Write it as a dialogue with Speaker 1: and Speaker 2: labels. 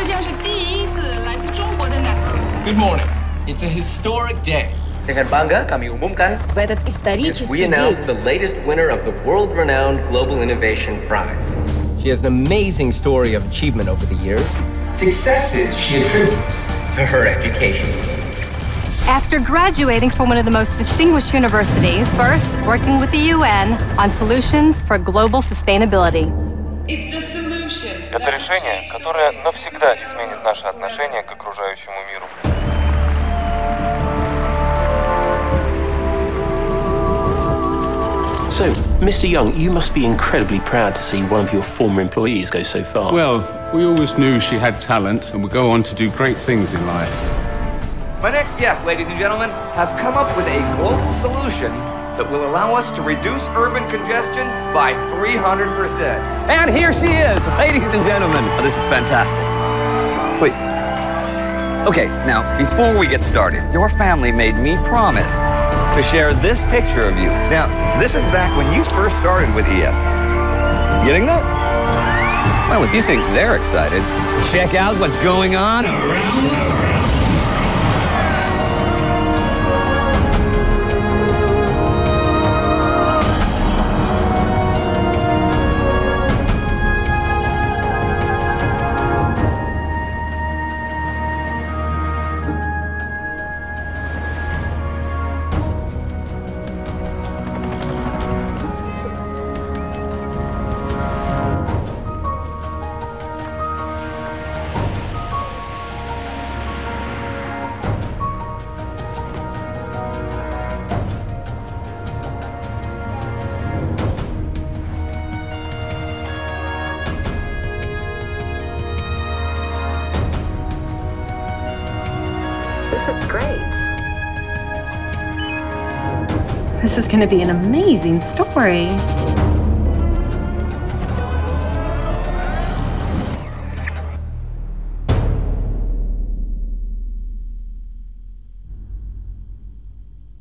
Speaker 1: 这将是第一次来自中国的男。
Speaker 2: Good morning. It's a historic day.
Speaker 3: Dengan bangga kami umumkan
Speaker 4: В этот исторический
Speaker 3: we announce
Speaker 4: день
Speaker 3: the latest winner of the world-renowned Global Innovation Prize.
Speaker 2: She has an amazing story of achievement over the years.
Speaker 3: Successes she attributes to her education.
Speaker 5: After graduating from one of the most distinguished universities, first working with the UN on solutions for global sustainability.
Speaker 1: It's a solution.
Speaker 6: Это решение, которое навсегда изменит наше отношение к окружающему миру.
Speaker 7: So, Mr. Young, you must be incredibly proud to see one of your former employees go so far.
Speaker 8: Well, we always knew she had talent and would go on to do great things in life.
Speaker 9: My next guest, ladies and gentlemen, has come up with a global solution that will allow us to reduce urban congestion by 300%. And here she is, ladies and gentlemen. Oh, this is fantastic. Wait. Okay, now, before we get started, your family made me promise to share this picture of you. Now, this is back when you first started with EF. Getting that? Well, if you think they're excited, check out what's going on around the world.
Speaker 4: This looks great.
Speaker 5: This is going to be an amazing story.